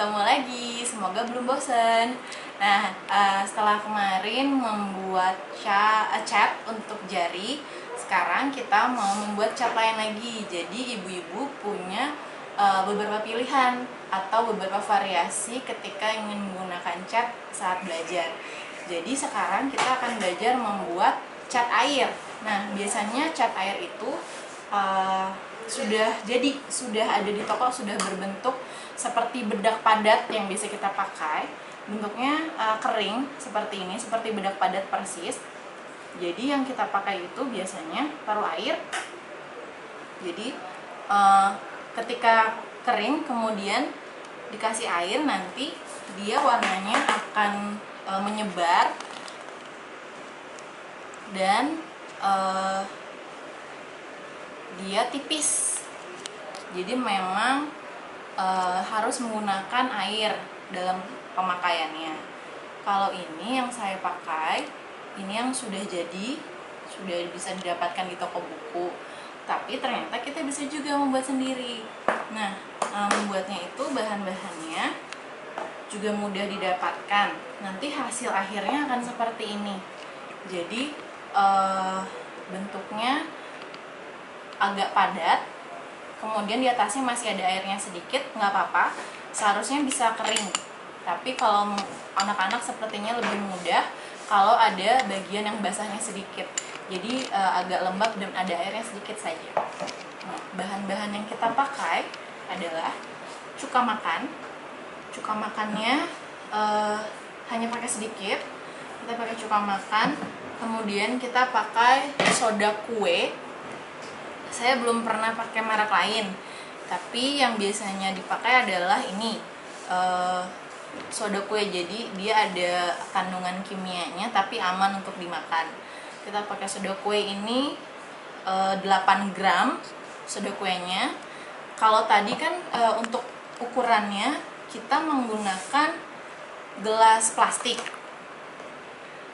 ketemu lagi. Semoga belum bosan. Nah, uh, setelah kemarin membuat uh, cat untuk jari, sekarang kita mau membuat cat lain lagi. Jadi ibu-ibu punya uh, beberapa pilihan atau beberapa variasi ketika ingin menggunakan cat saat belajar. Jadi sekarang kita akan belajar membuat cat air. Nah, biasanya cat air itu uh, sudah jadi sudah ada di toko sudah berbentuk seperti bedak padat yang bisa kita pakai. Bentuknya uh, kering seperti ini seperti bedak padat persis. Jadi yang kita pakai itu biasanya paruh air. Jadi uh, ketika kering kemudian dikasih air nanti dia warnanya akan uh, menyebar. Dan uh, dia tipis. Jadi memang e, harus menggunakan air dalam pemakaiannya. Kalau ini yang saya pakai ini yang sudah jadi sudah bisa didapatkan di toko buku. Tapi ternyata kita bisa juga membuat sendiri. Nah e, membuatnya itu bahan-bahannya juga mudah didapatkan. Nanti hasil akhirnya akan seperti ini. Jadi e, bentuknya agak padat kemudian di atasnya masih ada airnya sedikit nggak apa-apa. Seharusnya bisa kering. Tapi kalau anak-anak sepertinya lebih mudah kalau ada bagian yang basahnya sedikit. Jadi e, agak lembab dan ada airnya sedikit saja. Nah, bahan-bahan yang kita pakai adalah cuka makan. Cuka makannya e, hanya pakai sedikit. Kita pakai cuka makan. Kemudian kita pakai soda kue saya belum pernah pakai merek lain. Tapi yang biasanya dipakai adalah ini uh, soda kue. Jadi dia ada kandungan kimianya tapi aman untuk dimakan. Kita pakai soda kue ini uh, eh, 8 gram soda kuenya. Kalau tadi kan uh, untuk ukurannya kita menggunakan gelas plastik.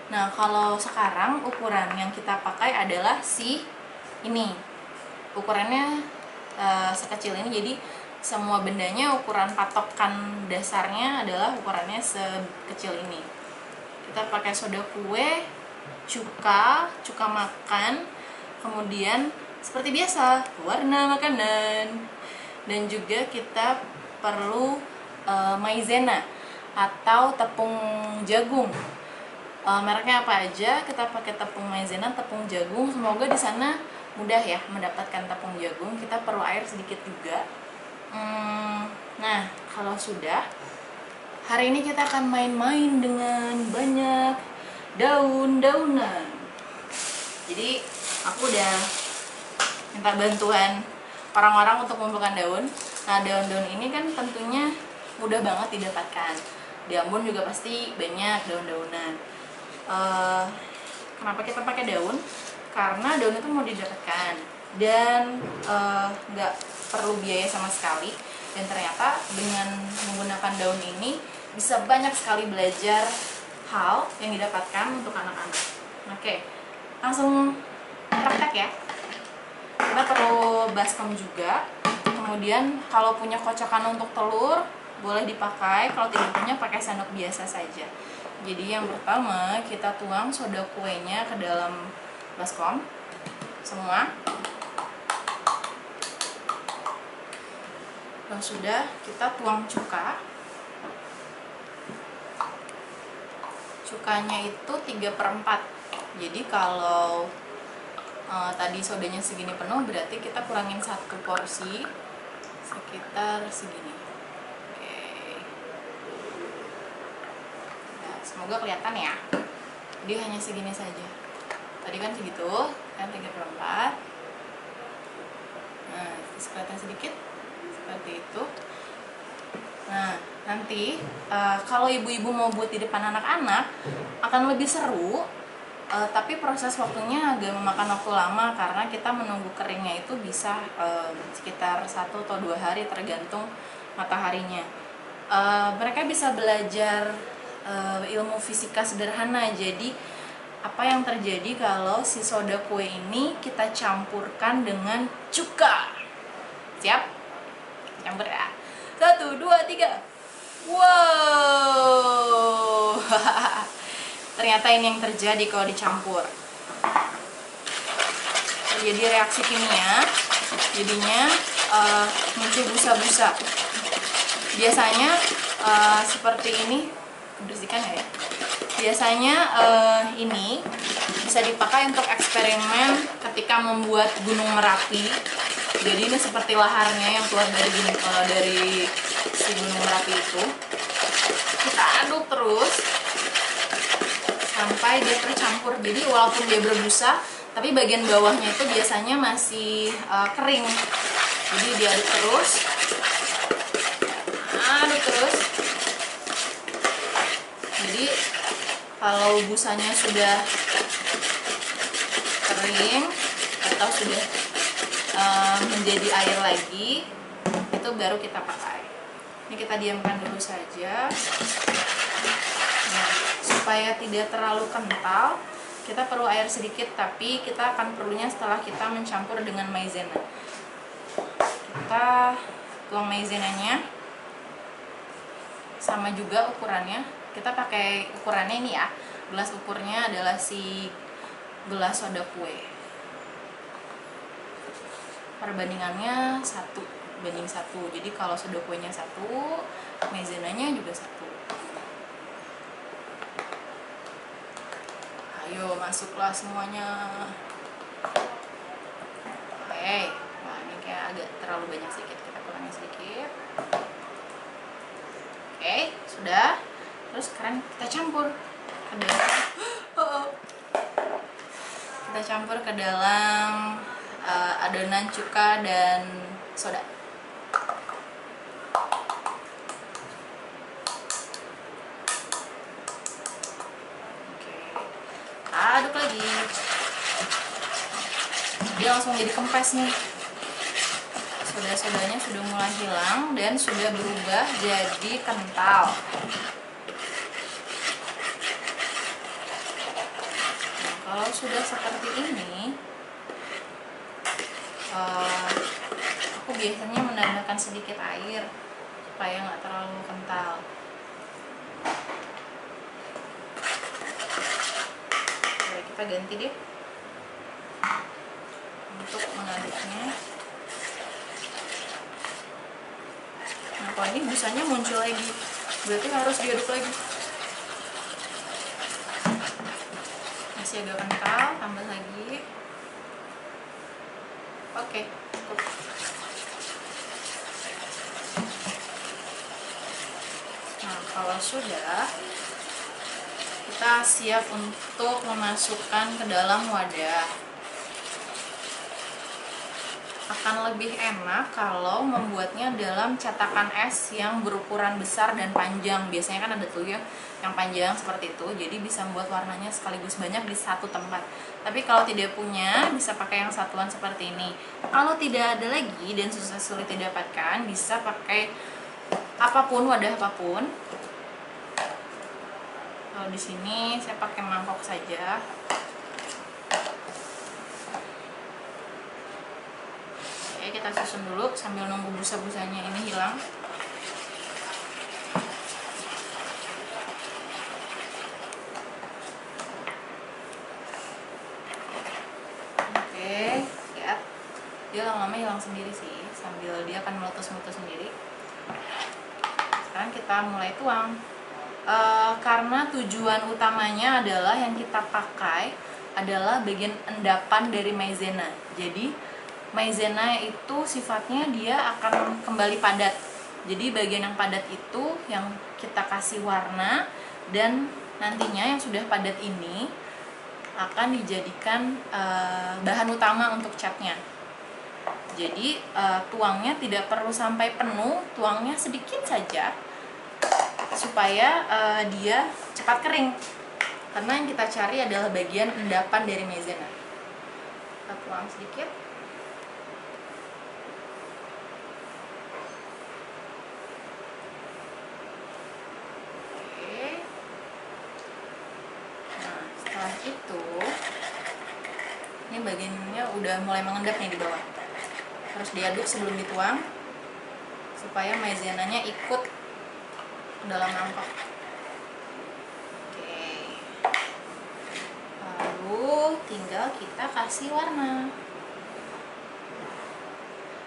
Nah kalau sekarang ukuran yang kita pakai adalah si ini ukurannya uh, sekecil ini. Jadi semua bendanya ukuran patokan dasarnya adalah ukurannya sekecil ini. Kita pakai soda kue cuka cuka makan kemudian seperti biasa warna makanan. Dan juga kita perlu uh, maizena atau tepung jagung. Uh, mereknya apa aja? Kita pakai tepung maizena tepung jagung. Semoga di sana mudah ya mendapatkan tepung jagung. Kita perlu air sedikit juga. Hmm, nah kalau sudah hari ini kita akan main-main dengan banyak daun-daunan. Jadi aku udah minta bantuan orang-orang untuk mengumpulkan daun. Nah daun-daun ini kan tentunya mudah banget didapatkan. Di Ambon juga pasti banyak daun-daunan. Uh, kenapa kita pakai daun karena daun itu mau didapatkan dan eh, nggak uh, perlu biaya sama sekali. Dan ternyata dengan menggunakan daun ini bisa banyak sekali belajar hal yang didapatkan untuk anak-anak. Oke langsung praktek ya. Kita perlu baskom juga. Kemudian kalau punya kocokan untuk telur boleh dipakai. Kalau tidak punya pakai sendok biasa saja. Jadi yang pertama kita tuang soda kuenya ke dalam baskom. Semua. Kalau sudah kita tuang cuka. Cukanya itu 3 per 4 jadi kalau uh, tadi sodanya segini penuh berarti kita kurangin satu porsi sekitar segini. Oke. Nah, semoga kelihatan ya. Dia hanya segini saja tadi kan segitu kan 3 per 4 nah sedikit seperti itu. Nah nanti uh, kalau ibu-ibu mau buat di depan anak-anak akan lebih seru uh, tapi proses waktunya agak memakan waktu lama karena kita menunggu keringnya itu bisa uh, sekitar satu atau dua hari tergantung mataharinya. Uh, mereka bisa belajar uh, ilmu fisika sederhana jadi apa yang terjadi kalau si soda kue ini kita campurkan dengan cuka? Siap? Campur ya. Satu dua tiga. Wow, ternyata ini yang terjadi kalau dicampur. Jadi reaksi kimia, jadinya uh, muncul busa-busa. Biasanya uh, seperti ini, bersihkan ya. Biasanya uh, ini bisa dipakai untuk eksperimen ketika membuat gunung merapi. Jadi ini seperti laharnya yang keluar dari uh, dari si gunung merapi itu. Kita aduk terus sampai dia tercampur. Jadi walaupun dia berbusa tapi bagian bawahnya itu biasanya masih uh, kering. Jadi diaduk terus. Aduk terus. Jadi kalau busanya sudah kering atau sudah um, menjadi air lagi itu baru kita pakai. Ini kita diamkan dulu saja. Nah, supaya tidak terlalu kental kita perlu air sedikit tapi kita akan perlunya setelah kita mencampur dengan maizena. Kita tuang maizenanya sama juga ukurannya kita pakai ukurannya ini ya. Gelas ukurnya adalah si gelas soda kue. Perbandingannya satu banding satu. Jadi kalau sudah kuenya satu maizenanya juga satu. Ayo masuklah semuanya. Oke wah ini kayak agak terlalu banyak sedikit. Kita kurangi sedikit. Oke sudah terus sekarang kita campur ke dalam. Kita campur ke dalam uh, adonan cuka dan soda. Oke. aduk lagi. Dia langsung jadi kempes nih. Soda-sodanya sudah mulai hilang dan sudah berubah jadi kental nah, kalau sudah seperti ini uh, aku biasanya menambahkan sedikit air supaya nggak terlalu kental. Oke, kita ganti deh untuk mengaduknya. Nah kalau ini busanya muncul lagi berarti harus diaduk lagi masih agak kental tambah lagi Oke, Nah, kalau sudah, kita siap untuk memasukkan ke dalam wadah. Akan lebih enak kalau membuatnya dalam cetakan es yang berukuran besar dan panjang. Biasanya kan ada tuh ya yang panjang seperti itu. Jadi bisa membuat warnanya sekaligus banyak di satu tempat. Tapi kalau tidak punya bisa pakai yang satuan seperti ini. Kalau tidak ada lagi dan susah sulit didapatkan bisa pakai apa pun wadah apa pun. Kalau di sini saya pakai mangkok saja kita susun dulu sambil nunggu busa-busanya ini hilang. Dia lama-lama hilang sendiri sih sambil dia akan meletus-meletus sendiri. Sekarang kita mulai tuang. E, karena tujuan utamanya adalah yang kita pakai adalah bagian endapan dari maizena. Jadi maizena itu sifatnya dia akan kembali padat. Jadi bagian yang padat itu yang kita kasih warna dan nantinya yang sudah padat ini akan dijadikan uh, bahan utama untuk catnya. Jadi uh, tuangnya tidak perlu sampai penuh tuangnya sedikit saja supaya uh, dia cepat kering. Karena yang kita cari adalah bagian endapan dari maizena. Kita tuang sedikit Oke. Nah, setelah itu ini bagiannya udah mulai mengendap nih di bawah. Harus diaduk sebelum dituang supaya maizenanya ikut dalam mangkok oke. Lalu tinggal kita kasih warna.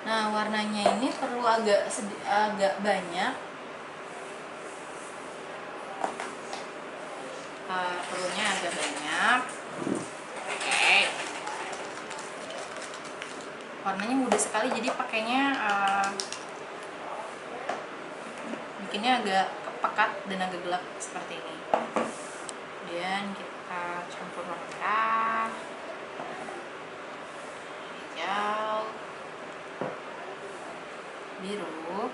Nah warnanya ini perlu agak agak banyak uh, perlunya agak banyak oke warnanya mudah sekali jadi pakainya uh, bikinnya agak pekat dan agak gelap seperti ini. Kemudian kita campur merah. Hijau. Biru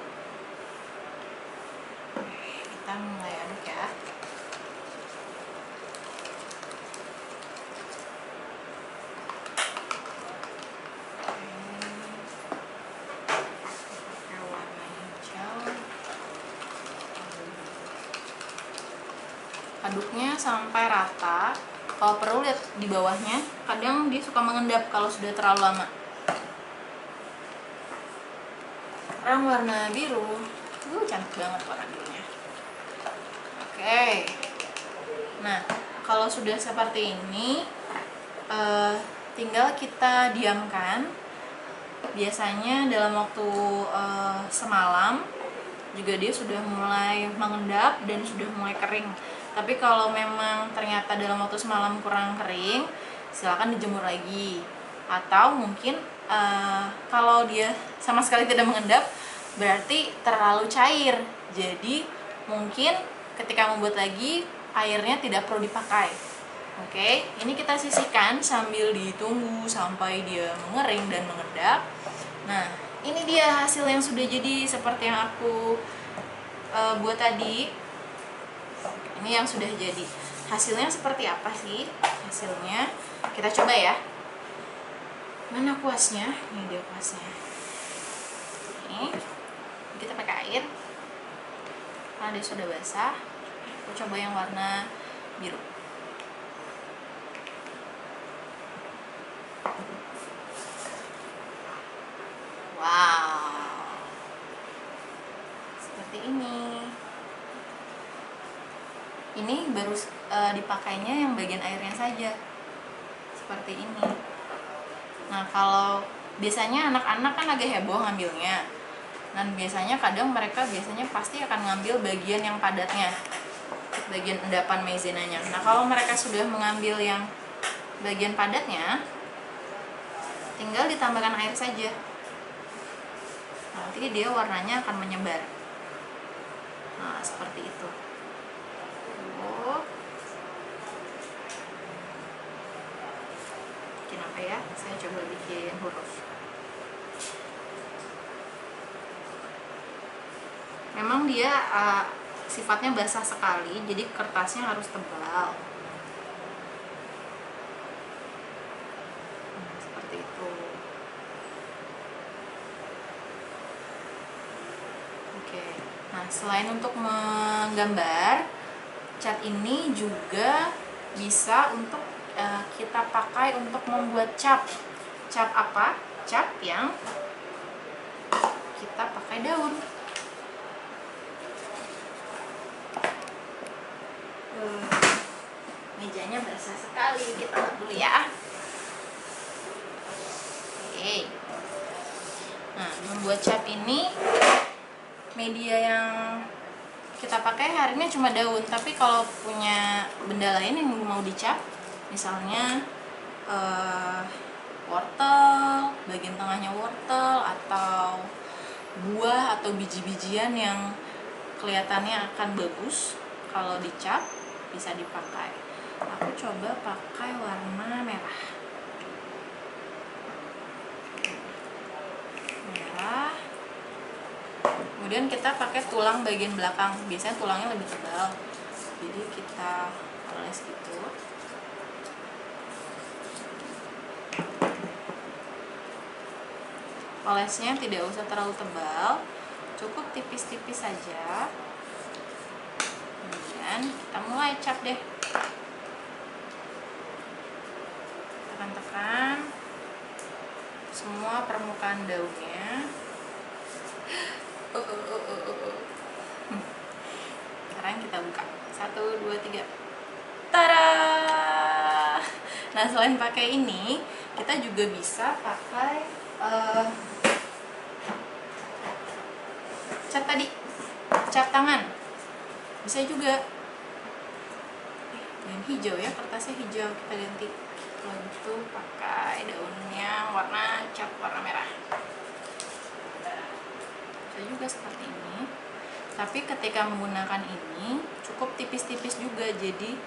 kita mulai aduk ya pakai warna hijau aduknya sampai rata. Kalau perlu lihat di bawahnya kadang dia suka mengendap kalau sudah terlalu lama. Sekarang warna biru uh cantik banget warna birunya. Oke. Nah kalau sudah seperti ini eh, tinggal kita diamkan. Biasanya dalam waktu eh, semalam juga dia sudah mulai mengendap dan sudah mulai kering tapi kalau memang ternyata dalam waktu semalam kurang kering silakan dijemur lagi. Atau mungkin eh, kalau dia sama sekali tidak mengendap berarti terlalu cair. Jadi mungkin ketika membuat lagi airnya tidak perlu dipakai. Oke ini kita sisihkan sambil ditunggu sampai dia mengering dan mengendap. Nah ini dia hasil yang sudah jadi seperti yang aku eh, buat tadi ini yang sudah jadi. Hasilnya seperti apa sih? Hasilnya kita coba ya. Mana kuasnya? Ini dia kuasnya. Ini kita pakai air. Karena dia sudah basah aku coba yang warna biru. Wow. Seperti ini ini baru eh, dipakainya yang bagian airnya saja. Seperti ini. Nah kalau biasanya anak-anak kan agak heboh ngambilnya. Dan biasanya kadang mereka biasanya pasti akan ngambil bagian yang padatnya. Bagian endapan maizenanya. Nah kalau mereka sudah mengambil yang bagian padatnya tinggal ditambahkan air saja. Nanti dia warnanya akan menyebar. Nah seperti itu Oh. bikin apa ya saya coba bikin huruf. Memang dia uh, sifatnya basah sekali jadi kertasnya harus tebal. Nah, seperti itu. Oke nah selain untuk menggambar cat ini juga bisa untuk kita pakai untuk membuat cap. Cap apa? Cap yang kita pakai daun. Hmm, mejanya basah sekali. Kita lihat dulu ya. Oke. Nah membuat cap ini media yang kita pakai hari ini cuma daun. Tapi kalau punya benda lain yang mau dicap misalnya eh, wortel bagian tengahnya wortel atau buah atau biji-bijian yang kelihatannya akan bagus kalau dicap bisa dipakai. Aku coba pakai warna merah. Merah. Kemudian kita pakai tulang bagian belakang. Biasanya tulangnya lebih tebal. Jadi kita oles gitu olesnya tidak usah terlalu tebal cukup tipis-tipis saja. Kemudian kita mulai cap deh. Tekan-tekan semua permukaan daunnya. Kita buka. Satu dua tiga. Tada! Nah selain pakai ini, kita juga bisa pakai uh, cat tadi, cat tangan. Bisa juga. Dan hijau ya, kertasnya hijau kita ganti. Kalau pakai daunnya warna cat warna merah. Bisa juga seperti ini. Tapi ketika menggunakan ini cukup tipis-tipis juga, jadi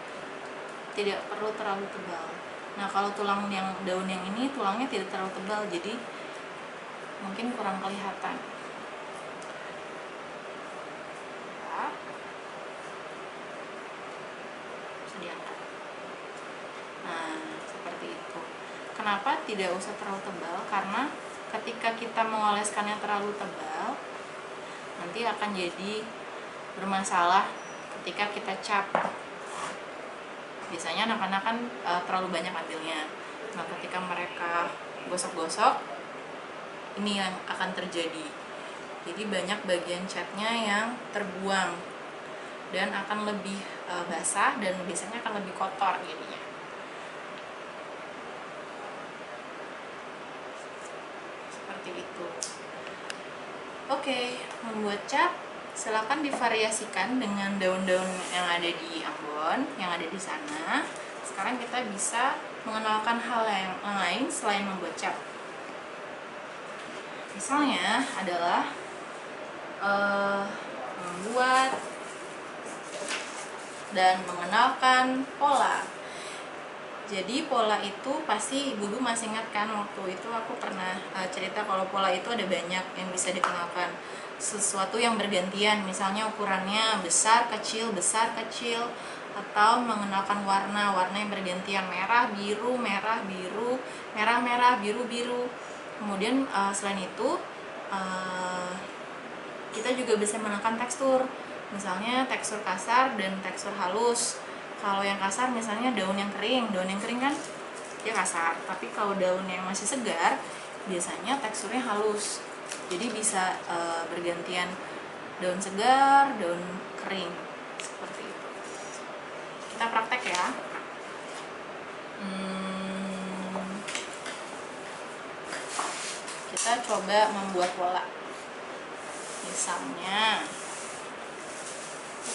tidak perlu terlalu tebal nah kalau tulang yang daun yang ini tulangnya tidak terlalu tebal jadi mungkin kurang kelihatan nah seperti itu kenapa tidak usah terlalu tebal karena ketika kita mengoleskannya terlalu tebal nanti akan jadi bermasalah ketika kita cap. Biasanya anak-anak kan uh, terlalu banyak ambilnya. Nah ketika mereka gosok-gosok ini yang akan terjadi. Jadi banyak bagian catnya yang terbuang dan akan lebih uh, basah dan biasanya akan lebih kotor jadinya seperti itu oke membuat cat Silakan divariasikan dengan daun-daun yang ada di Ambon, yang ada di sana. Sekarang kita bisa mengenalkan hal yang lain selain membuat cap. Misalnya adalah uh, membuat dan mengenalkan pola. Jadi pola itu pasti ibu-ibu masih ingat kan waktu itu aku pernah uh, cerita kalau pola itu ada banyak yang bisa dikenalkan. Sesuatu yang bergantian misalnya ukurannya besar kecil besar kecil atau mengenalkan warna warna yang bergantian. Merah biru merah biru merah merah biru biru. Kemudian uh, selain itu uh, kita juga bisa menekan tekstur. Misalnya tekstur kasar dan tekstur halus kalau yang kasar misalnya daun yang kering. Daun yang kering kan dia kasar. Tapi kalau daun yang masih segar biasanya teksturnya halus. Jadi bisa uh, bergantian daun segar daun kering. Seperti itu. Kita praktek ya. Hmm, kita coba membuat pola. Misalnya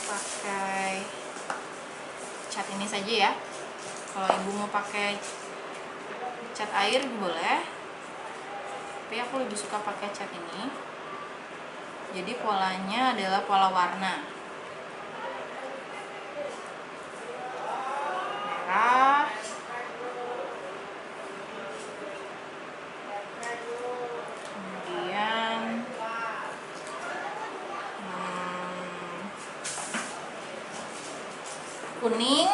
pakai cat ini saja ya. Kalau ibu mau pakai cat air boleh. Tapi aku lebih suka pakai cat ini. Jadi polanya adalah pola warna merah kemudian hmm, kuning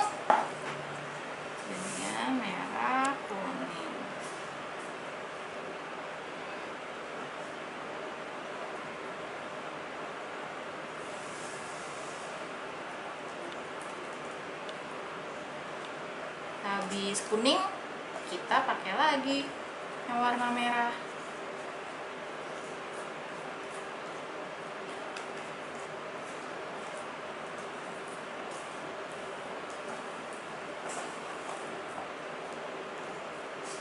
habis kuning kita pakai lagi yang warna merah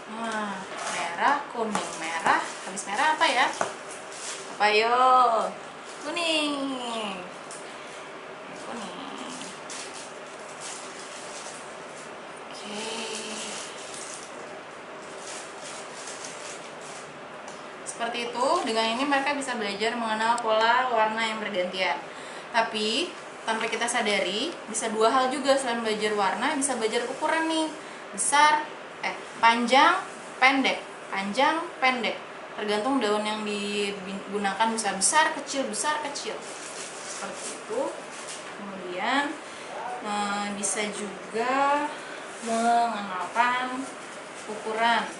Nah, merah, kuning, merah. Habis merah apa ya? Apa yo? Kuning. Seperti itu, dengan ini mereka bisa belajar mengenal pola warna yang bergantian. Tapi, tanpa kita sadari, bisa dua hal juga selain belajar warna, bisa belajar ukuran nih. Besar, eh, panjang, pendek. Panjang, pendek. Tergantung daun yang digunakan bisa besar, kecil, besar, kecil. Seperti itu. Kemudian, eh, bisa juga mengenalkan ukuran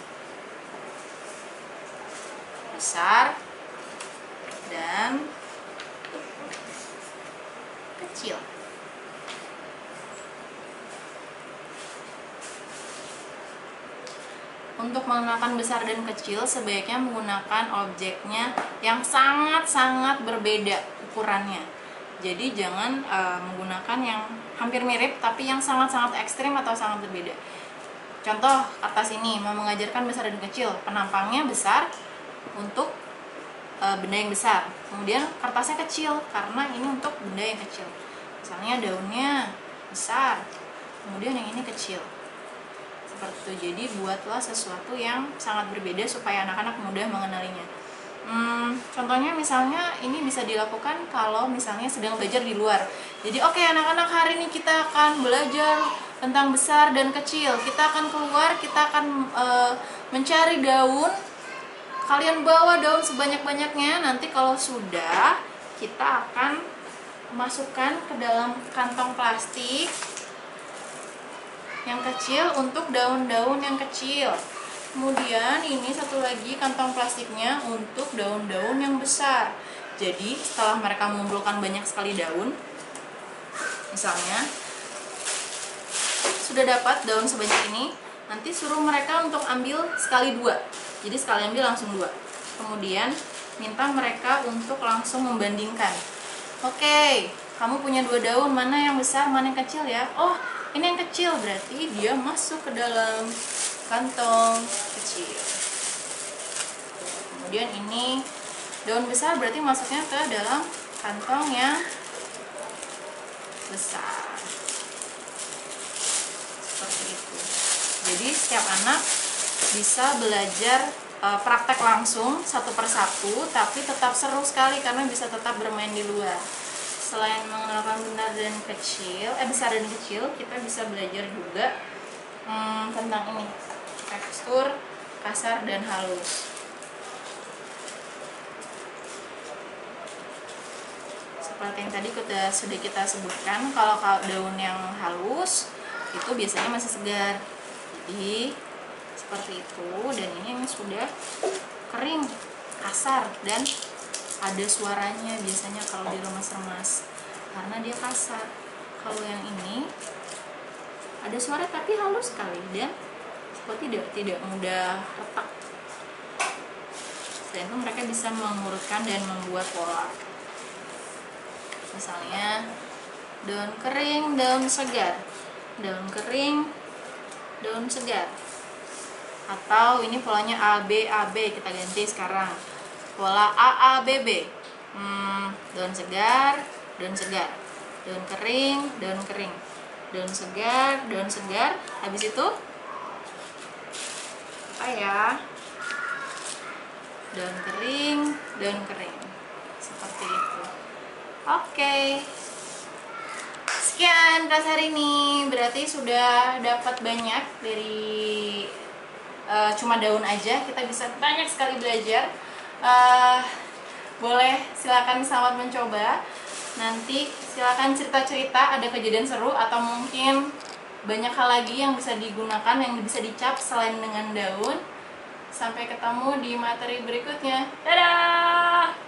besar dan kecil. Untuk mengenalkan besar dan kecil, sebaiknya menggunakan objeknya yang sangat-sangat berbeda ukurannya. jadi jangan uh, menggunakan yang hampir mirip tapi yang sangat-sangat ekstrim atau sangat berbeda contoh atas ini mau mengajarkan besar dan kecil penampangnya besar untuk uh, benda yang besar. Kemudian kertasnya kecil karena ini untuk benda yang kecil. Misalnya daunnya besar kemudian yang ini kecil. Seperti itu. Jadi buatlah sesuatu yang sangat berbeda supaya anak-anak mudah mengenalinya. Hmm, contohnya misalnya ini bisa dilakukan kalau misalnya sedang belajar di luar. Jadi oke okay, anak-anak hari ini kita akan belajar tentang besar dan kecil. Kita akan keluar kita akan uh, mencari daun kalian bawa daun sebanyak-banyaknya. Nanti kalau sudah kita akan masukkan ke dalam kantong plastik yang kecil untuk daun-daun yang kecil. Kemudian ini satu lagi kantong plastiknya untuk daun-daun yang besar. Jadi setelah mereka mengumpulkan banyak sekali daun misalnya sudah dapat daun sebanyak ini nanti suruh mereka untuk ambil sekali dua jadi sekali ambil langsung dua. Kemudian minta mereka untuk langsung membandingkan. Oke kamu punya dua daun mana yang besar mana yang kecil ya? Oh ini yang kecil berarti dia masuk ke dalam kantong kecil. Kemudian ini daun besar berarti masuknya ke dalam kantong yang besar. Seperti itu. Jadi setiap anak bisa belajar e, praktek langsung satu persatu tapi tetap seru sekali karena bisa tetap bermain di luar. Selain mengenalkan benar dan kecil eh besar dan kecil kita bisa belajar juga hmm, tentang ini tekstur kasar dan halus. Seperti yang tadi kita sudah kita sebutkan kalau daun yang halus itu biasanya masih segar. Jadi seperti itu. Dan ini yang sudah kering kasar dan ada suaranya biasanya kalau diremas-remas karena dia kasar. Kalau yang ini ada suara tapi halus sekali dan seperti tidak tidak mudah retak. Dan itu mereka bisa mengurutkan dan membuat pola. Misalnya daun kering daun segar. Daun kering daun segar atau ini polanya A B A kita ganti sekarang. Pola AABB hmm, daun segar daun segar. Daun kering daun kering. Daun segar daun segar. Habis itu apa ya? Daun kering daun kering. Seperti itu. Oke. Sekian kelas hari ini. Berarti sudah dapat banyak dari uh, cuma daun aja kita bisa banyak sekali belajar. Uh, boleh silakan selamat mencoba. Nanti silakan cerita-cerita ada kejadian seru atau mungkin banyak hal lagi yang bisa digunakan yang bisa dicap selain dengan daun. Sampai ketemu di materi berikutnya. Dadah